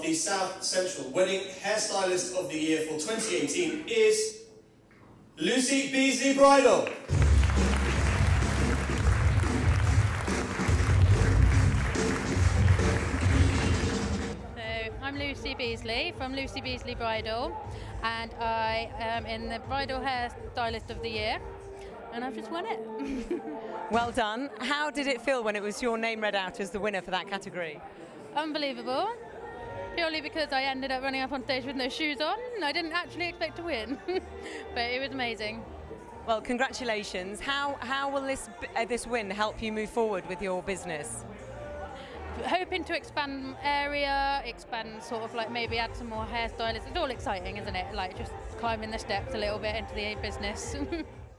of the South Central. Winning Hairstylist of the Year for 2018 is Lucy Beesley Bridal. So I'm Lucy Beesley from Lucy Beesley Bridal, and I am in the Bridal Hairstylist of the Year, and I've just won it. Well done. How did it feel when it was your name read out as the winner for that category? Unbelievable. Purely because I ended up running up on stage with no shoes on. I didn't actually expect to win, but it was amazing. Well, congratulations. How, how will this, uh, this win help you move forward with your business? Hoping to expand area, expand sort of like maybe add some more hairstylists. It's all exciting, isn't it? Like just climbing the steps a little bit into the business.